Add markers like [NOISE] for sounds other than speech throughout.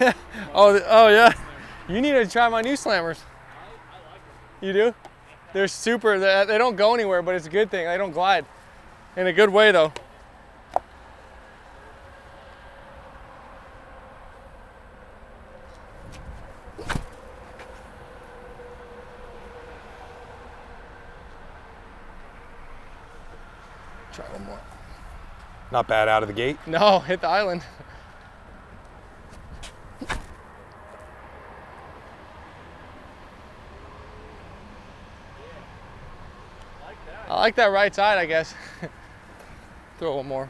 [LAUGHS] oh, oh yeah. You need to try my new slammers. You do? They're super. They, they don't go anywhere, but it's a good thing. They don't glide. In a good way, though. Try one more. Not bad out of the gate. No, hit the island. Like that right side, I guess. [LAUGHS] Throw one more.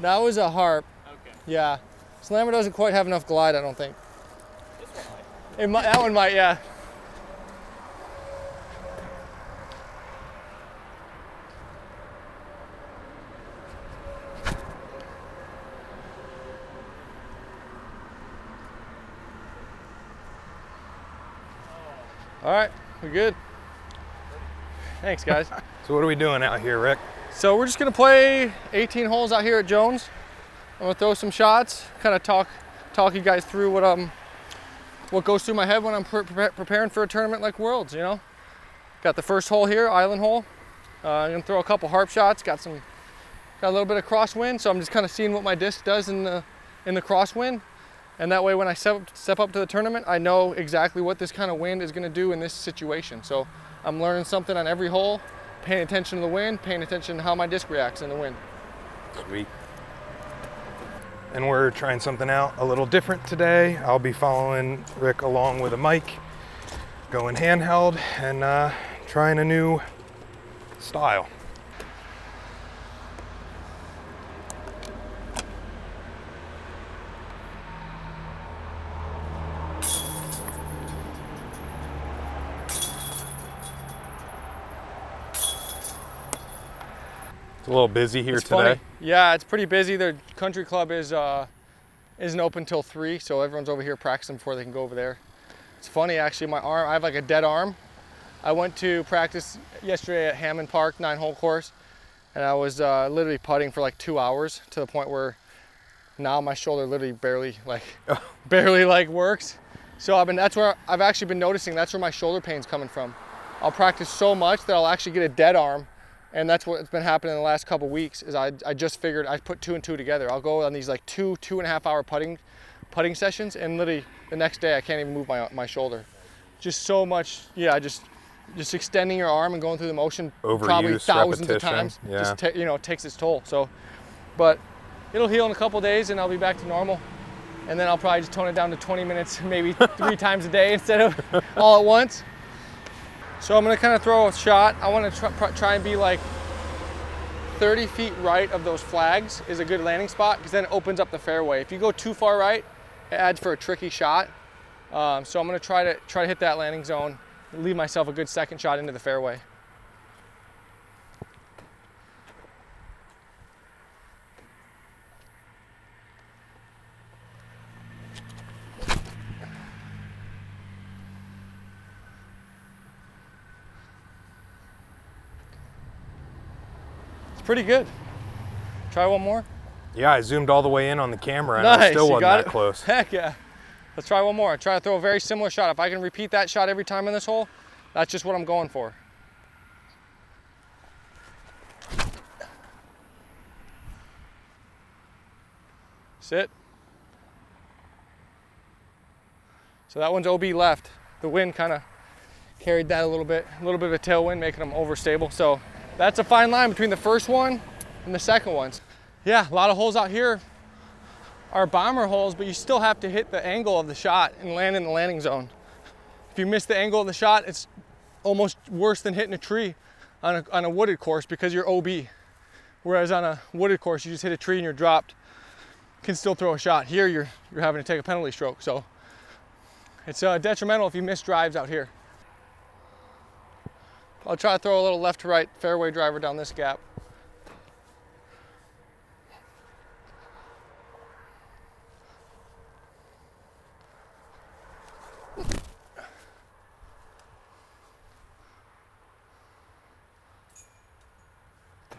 That was a harp. Okay. Yeah. Slammer doesn't quite have enough glide, I don't think. It might, that one might, yeah. All right, we're good. Thanks, guys. [LAUGHS] So what are we doing out here, Rick? So we're just gonna play 18 holes out here at Jones. I'm gonna throw some shots, kind of talk, talk you guys through what um, what goes through my head when I'm pre pre preparing for a tournament like Worlds. You know, got the first hole here, island hole. Uh, I'm gonna throw a couple harp shots. Got some, got a little bit of crosswind, so I'm just kind of seeing what my disc does in the in the crosswind, and that way when I step step up to the tournament, I know exactly what this kind of wind is gonna do in this situation. So I'm learning something on every hole, paying attention to the wind, paying attention to how my disc reacts in the wind. Sweet. And we're trying something out a little different today. I'll be following Rick along with a mic, going handheld, and uh, trying a new style. A little busy here It's today. funny. Yeah, it's pretty busy. The country club is uh, isn't open till three, so everyone's over here practicing before they can go over there. It's funny actually. My arm, I have like a dead arm. I went to practice yesterday at Hammond Park, nine hole course, and I was uh, literally putting for like two hours to the point where now my shoulder literally barely like [LAUGHS] [LAUGHS] barely like works. So I've been that's where I've actually been noticing that's where my shoulder pain's coming from. I'll practice so much that I'll actually get a dead arm and that's what's been happening in the last couple weeks is I, I just figured I put two and two together. I'll go on these like two, two and a half hour putting putting sessions and literally the next day I can't even move my, my shoulder. Just so much, yeah, just just extending your arm and going through the motion probably Overuse, thousands of times. yeah. Just ta- you know, takes its toll. So, but it'll heal in a couple days and I'll be back to normal. And then I'll probably just tone it down to 20 minutes, [LAUGHS] maybe three times a day instead of [LAUGHS] all at once. So I'm gonna kind of throw a shot. I want to try, try and be like 30 feet right of those flags is a good landing spot because then it opens up the fairway. If you go too far right, it adds for a tricky shot. Um, so I'm gonna try to try to hit that landing zone, leave myself a good second shot into the fairway. Pretty good. Try one more. Yeah, I zoomed all the way in on the camera and nice. I still wasn't that it. [LAUGHS] close. Heck yeah. Let's try one more. I try to throw a very similar shot. If I can repeat that shot every time in this hole, that's just what I'm going for. Sit. So that one's OB left. The wind kind of carried that a little bit, a little bit of a tailwind, making them overstable. So that's a fine line between the first one and the second ones. Yeah, a lot of holes out here are bomber holes, but you still have to hit the angle of the shot and land in the landing zone. If you miss the angle of the shot, it's almost worse than hitting a tree on a, on a wooded course because you're OB. Whereas on a wooded course, you just hit a tree and you're dropped, can still throw a shot. Here, you're, you're having to take a penalty stroke. So it's uh, detrimental if you miss drives out here. I'll try to throw a little left to right fairway driver down this gap.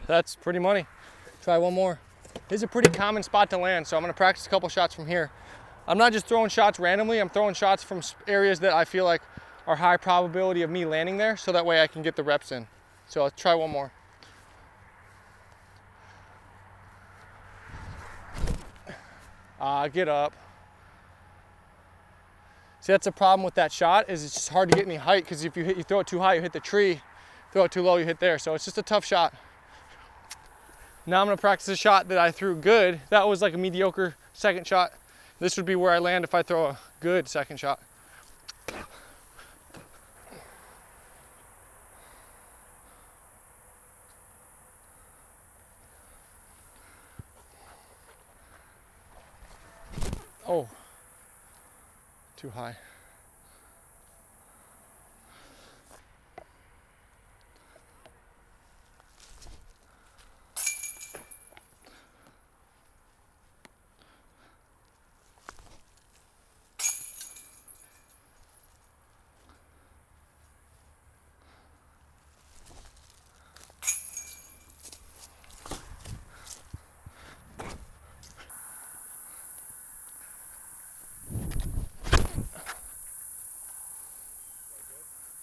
That's pretty money. Try one more. This is a pretty common spot to land, so I'm gonna practice a couple shots from here. I'm not just throwing shots randomly, I'm throwing shots from areas that I feel like are high probability of me landing there so that way I can get the reps in. So I'll try one more. Ah, uh, get up. See, that's the problem with that shot is it's just hard to get any height because if you, hit, you throw it too high, you hit the tree. Throw it too low, you hit there. So it's just a tough shot. Now I'm gonna practice a shot that I threw good. That was like a mediocre second shot. This would be where I land if I throw a good second shot. Oh, too high.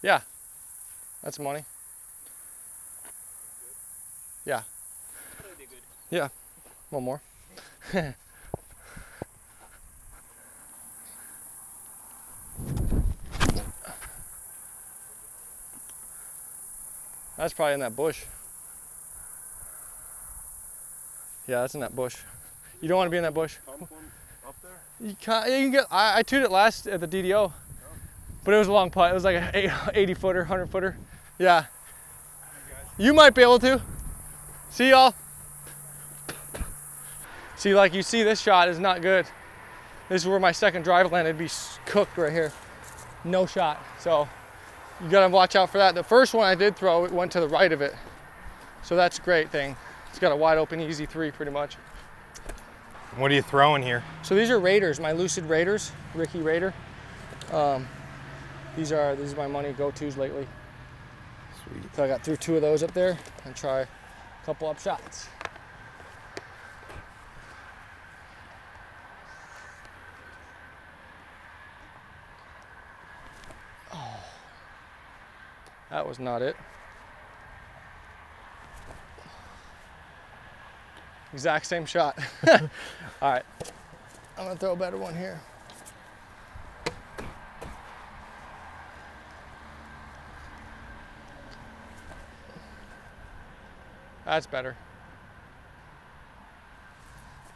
Yeah, that's money. Yeah. Yeah, one more. [LAUGHS] that's probably in that bush. Yeah, that's in that bush. You don't want to be in that bush. You can, you can get. I, I tuned it last at the DDO. But it was a long putt. It was like an [LAUGHS] 80 footer, 100 footer. Yeah. You might be able to. See y'all. See, like you see, this shot is not good. This is where my second drive landed. It'd be cooked right here. No shot. So you gotta watch out for that. The first one I did throw, it went to the right of it. So that's a great thing. It's got a wide open, easy three pretty much. What are you throwing here? So these are Raiders, my Lucid Raiders, Ricky Raider. Um, these are these are my money go-tos lately. Sweet. So I got through two of those up there and try a couple up shots. Oh, that was not it. Exact same shot. [LAUGHS] All right, I'm gonna throw a better one here. That's better.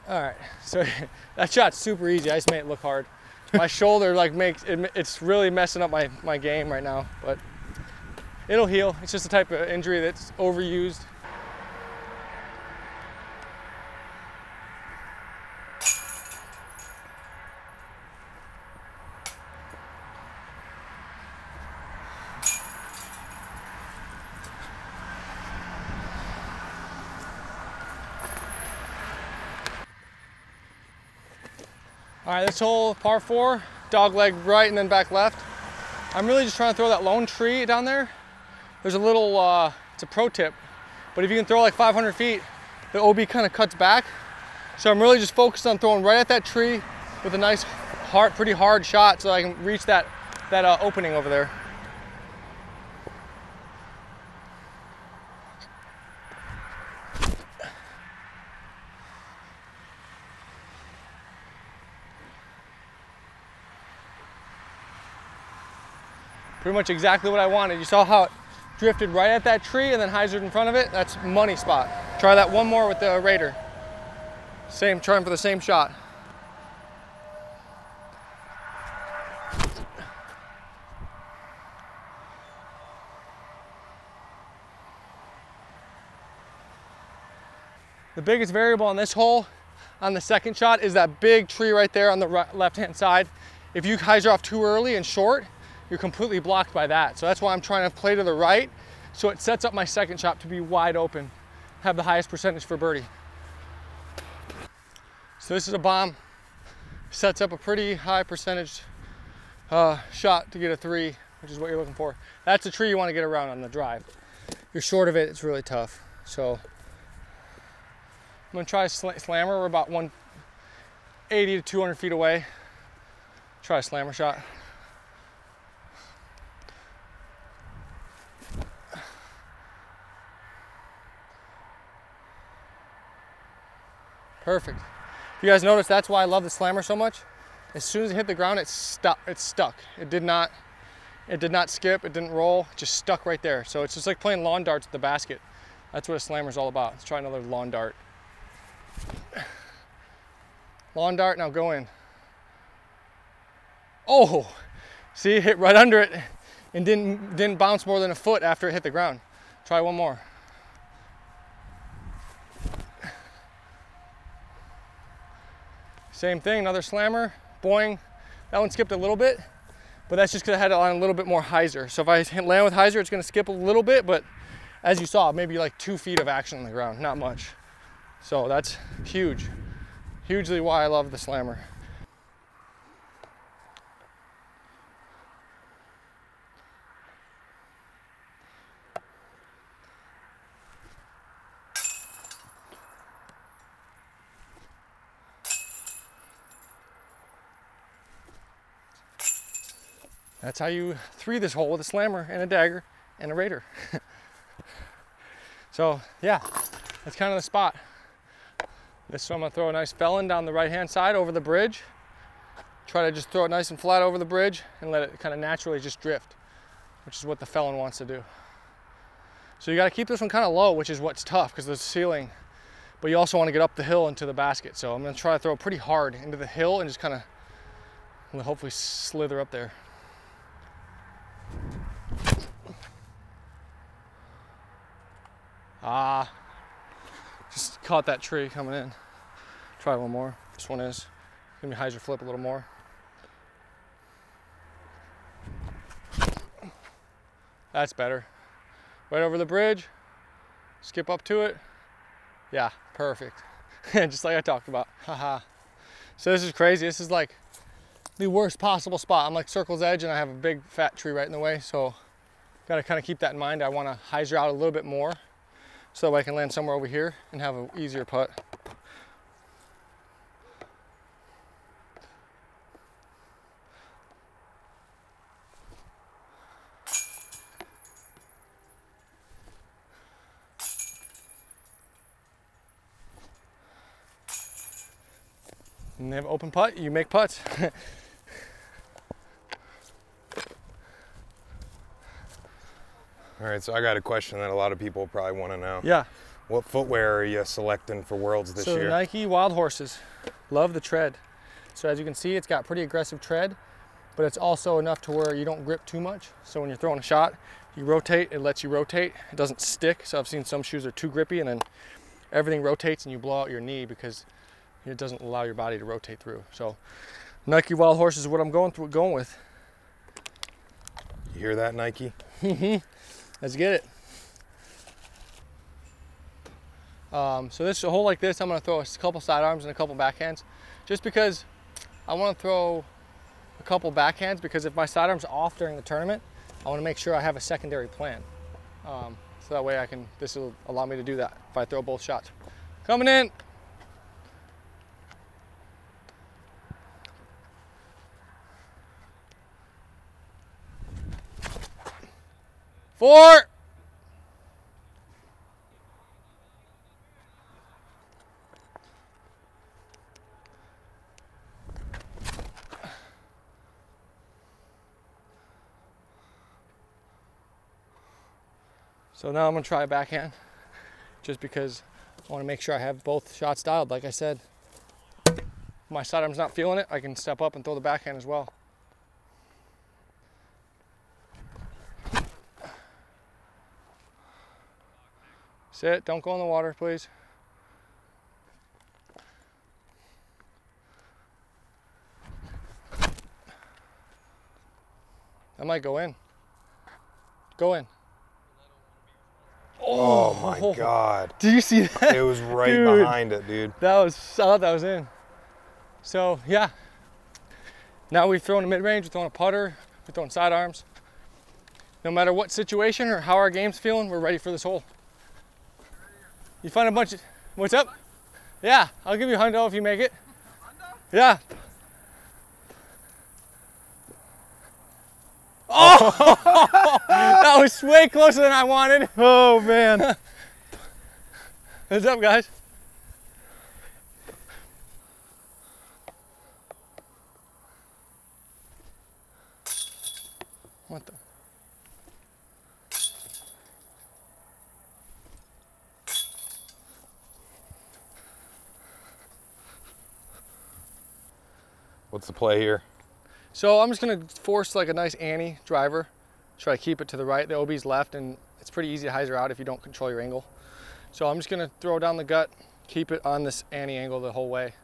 All right, so [LAUGHS] that shot's super easy. I just made it look hard. My [LAUGHS] shoulder like makes it, it's really messing up my, my game right now, but it'll heal. It's just a type of injury that's overused. Hole, par four, dog leg right and then back left. I'm really just trying to throw that lone tree down there. There's a little, uh, it's a pro tip, but if you can throw like 500 feet, the OB kind of cuts back. So I'm really just focused on throwing right at that tree with a nice, hard, pretty hard shot so I can reach that, that uh, opening over there. Pretty much exactly what I wanted. You saw how it drifted right at that tree and then hyzered in front of it. That's money spot. Try that one more with the Raider. Same, trying for the same shot. The biggest variable on this hole on the second shot is that big tree right there on the left-hand side. If you hyzer off too early and short, you're completely blocked by that. So that's why I'm trying to play to the right so it sets up my second shot to be wide open, have the highest percentage for birdie. So this is a bomb, sets up a pretty high percentage uh, shot to get a three, which is what you're looking for. That's a tree you want to get around on the drive. You're short of it, it's really tough. So I'm gonna try sl slammer. We're about 180 to 200 feet away. Try a slammer shot. Perfect. If you guys notice, that's why I love the slammer so much. As soon as it hit the ground, it stuck. It stuck. It did not. It did not skip. It didn't roll. It just stuck right there. So it's just like playing lawn darts at the basket. That's what a slammer is all about. Let's try another lawn dart. [SIGHS] Lawn dart. Now go in. Oh, see, hit right under it, and didn't didn't bounce more than a foot after it hit the ground. Try one more. Same thing, another slammer, boing. That one skipped a little bit, but that's just because I had it on a little bit more hyzer. So if I land with hyzer, it's gonna skip a little bit, but as you saw, maybe like two feet of action on the ground, not much. So that's huge, hugely why I love the slammer. That's how you three this hole with a slammer and a dagger and a raider. [LAUGHS] so yeah, that's kind of the spot. This one I'm gonna throw a nice felon down the right hand side over the bridge. Try to just throw it nice and flat over the bridge and let it kind of naturally just drift, which is what the felon wants to do. So you gotta keep this one kind of low, which is what's tough because the ceiling, but you also wanna get up the hill into the basket. So I'm gonna try to throw pretty hard into the hill and just kind of hopefully slither up there. Ah, just caught that tree coming in. Try one more. This one is. Give me hyzer flip a little more. That's better. Right over the bridge. Skip up to it. Yeah, perfect. [LAUGHS] just like I talked about. Haha. so this is crazy. This is like the worst possible spot. I'm like circle's edge and I have a big fat tree right in the way. So got to kind of keep that in mind. I want to hyzer out a little bit more so I can land somewhere over here and have an easier putt. And they have open putt, you make putts. [LAUGHS] All right, so I got a question that a lot of people probably want to know. Yeah. What footwear are you selecting for Worlds this so year? So Nike Wild Horses. Love the tread. So as you can see, it's got pretty aggressive tread, but it's also enough to where you don't grip too much. So when you're throwing a shot, you rotate, it lets you rotate. It doesn't stick. So I've seen some shoes are too grippy and then everything rotates and you blow out your knee because it doesn't allow your body to rotate through. So Nike Wild Horses is what I'm going through, going with. You hear that, Nike? [LAUGHS] Mm-hmm. Let's get it. Um, so this a hole like this, I'm gonna throw a couple sidearms and a couple backhands, just because I want to throw a couple backhands because if my sidearm's off during the tournament, I want to make sure I have a secondary plan. Um, so that way I can, this will allow me to do that if I throw both shots. Coming in. Four. So now I'm gonna try a backhand just because I wanna make sure I have both shots dialed, like I said. My sidearm's not feeling it, I can step up and throw the backhand as well. Sit, don't go in the water, please. I might go in. Go in. Oh, oh my God. [LAUGHS] Did you see that? It was right dude, behind it, dude. That was, I thought that was in. So yeah, now we've thrown a mid-range, we're throwing a putter, we're throwing sidearms. No matter what situation or how our game's feeling, we're ready for this hole. You find a bunch of, what's up? Yeah, I'll give you a hundo if you make it. Yeah. [LAUGHS] Oh, [LAUGHS] that was way closer than I wanted. Oh man. [LAUGHS] What's up guys? What's the play here? So I'm just gonna force like a nice Annie driver. Try to keep it to the right. The OB's left and it's pretty easy to hyzer out if you don't control your angle. So I'm just gonna throw down the gut, keep it on this Annie angle the whole way.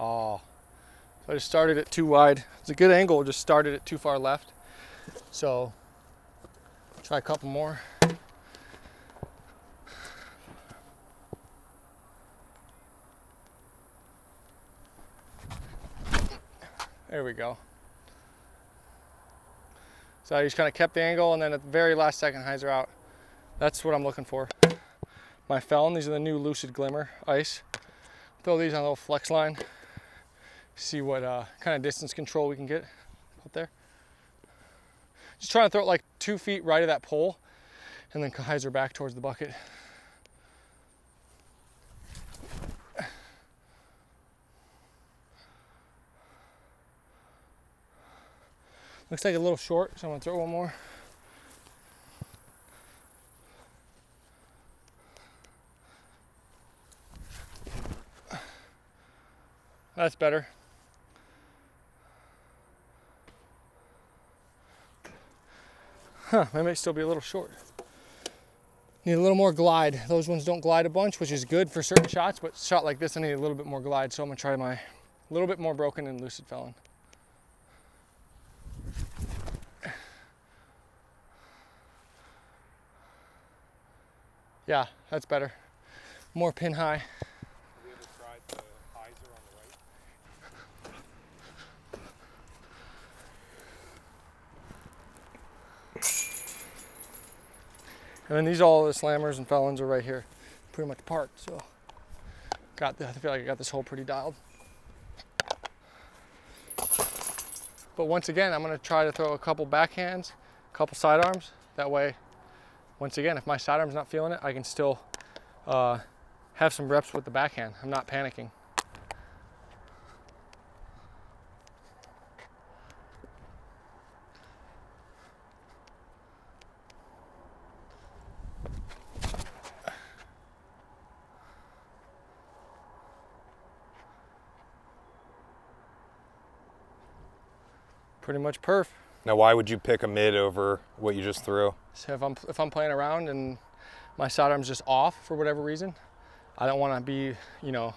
Oh, so I just started it too wide. It's a good angle, just started it too far left. So try a couple more. There we go. So I just kind of kept the angle and then at the very last second hyzer out. That's what I'm looking for. My Felon, these are the new Lucid Glimmer ice. Throw these on a little flex line. See what uh, kind of distance control we can get up there. Just trying to throw it like two feet right of that pole and then hyzer back towards the bucket. Looks like a little short, so I'm gonna throw one more. That's better. Huh, that may still be a little short. Need a little more glide. Those ones don't glide a bunch, which is good for certain shots, but shot like this, I need a little bit more glide, so I'm gonna try my little bit more broken and lucid felon. Yeah, that's better. More pin high. And then these all the slammers and felons are right here, pretty much parked. So got the, I feel like I got this hole pretty dialed. But once again, I'm gonna try to throw a couple backhands, a couple sidearms. That way, once again, if my sidearm's not feeling it, I can still uh, have some reps with the backhand. I'm not panicking. pretty much perf. Now, why would you pick a mid over what you just threw? So if I'm if I'm playing around and my sidearm's just off for whatever reason, I don't want to be, you know,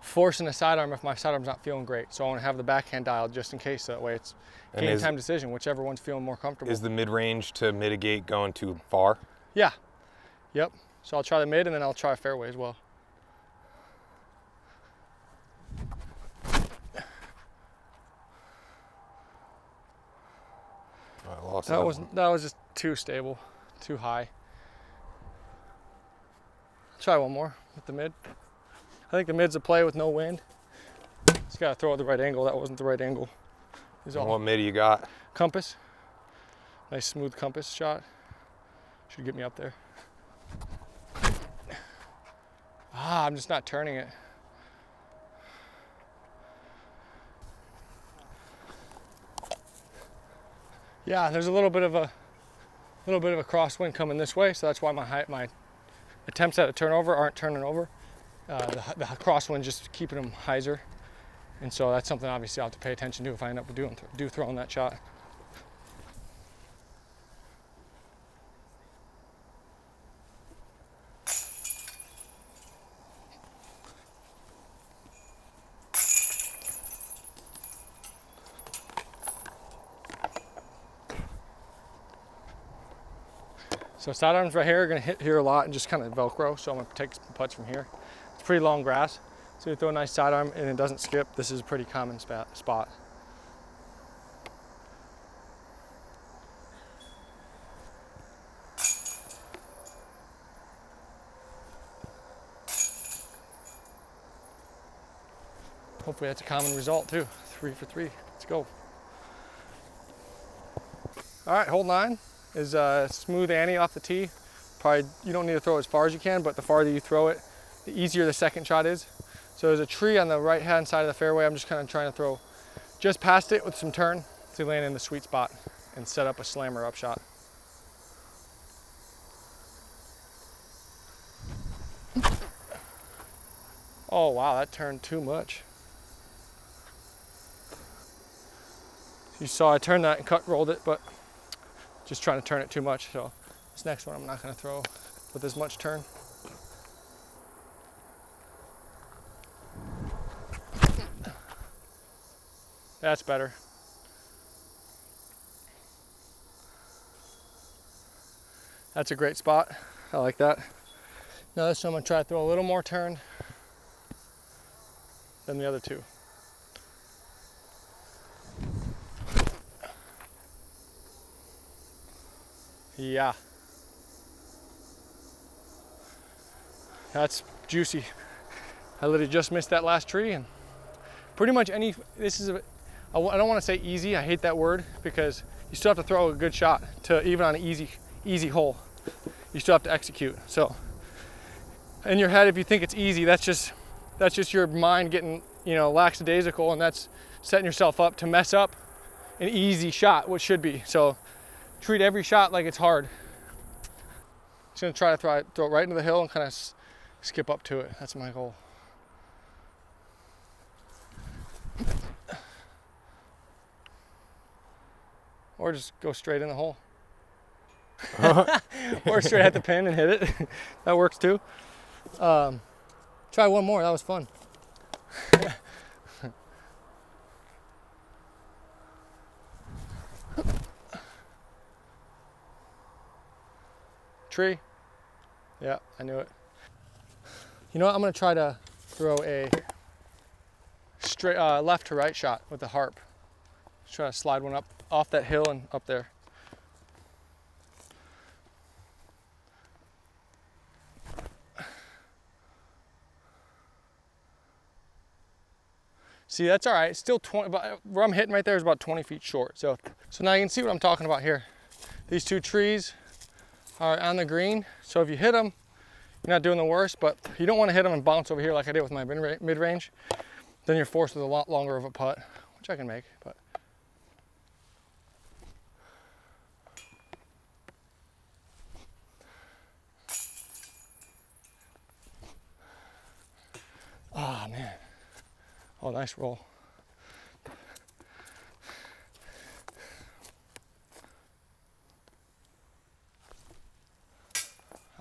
forcing a sidearm if my sidearm's not feeling great. So I want to have the backhand dialed just in case. That way it's game is, time decision, whichever one's feeling more comfortable. Is the mid range to mitigate going too far? Yeah. Yep. So I'll try the mid and then I'll try fairway as well. That. was that was just too stable, too high. Try one more with the mid. I think the mid's a play with no wind. Just gotta throw it the right angle. That wasn't the right angle. all what mid you got? Compass. Nice smooth compass shot. Should get me up there. Ah, I'm just not turning it. Yeah, there's a little bit of a little bit of a crosswind coming this way, so that's why my my attempts at a turnover aren't turning over. Uh, the, the crosswind just keeping them hyzer, and so that's something obviously I'll have to pay attention to if I end up doing do throwing that shot. So side arms right here are gonna hit here a lot and just kind of Velcro. So I'm gonna take some putts from here. It's pretty long grass. So you throw a nice side arm and it doesn't skip. This is a pretty common spot. Hopefully that's a common result too. Three for three, let's go. All right, hold nine is a smooth Annie off the tee. Probably you don't need to throw as far as you can, but the farther you throw it, the easier the second shot is. So there's a tree on the right hand side of the fairway. I'm just kind of trying to throw just past it with some turn to land in the sweet spot and set up a slammer up shot. Oh wow, that turned too much. You saw I turned that and cut rolled it, but just trying to turn it too much. So this next one I'm not gonna throw with as much turn. That's better. That's a great spot. I like that. Now this one I'm gonna try to throw a little more turn than the other two. Yeah. That's juicy. I literally just missed that last tree and pretty much any, this is a, I don't want to say easy, I hate that word because you still have to throw a good shot to even on an easy, easy hole. You still have to execute. So in your head, if you think it's easy, that's just, that's just your mind getting, you know, lackadaisical and that's setting yourself up to mess up an easy shot, what should be. So treat every shot like it's hard. Just gonna try to throw it, throw it right into the hill and kind of skip up to it. That's my goal. Or just go straight in the hole. [LAUGHS] or straight at the pin and hit it. [LAUGHS] that works too. Um, try one more, that was fun. Tree. Yeah, I knew it. You know what? I'm gonna try to throw a straight uh, left to right shot with the harp. Just try to slide one up off that hill and up there. See, that's all right. Still 20, but where I'm hitting right there is about 20 feet short. So, so now you can see what I'm talking about here. These two trees are on the green. So if you hit them, you're not doing the worst, but you don't want to hit them and bounce over here like I did with my mid-range. Then you're forced with a lot longer of a putt, which I can make, but. Ah, oh, man. Oh, nice roll.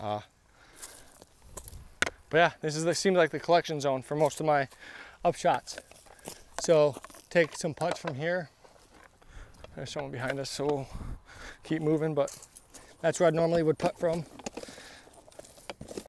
Uh, but yeah, this is this seems like the collection zone for most of my upshots. So take some putts from here. There's someone behind us, so we'll keep moving, but that's where I normally would putt from.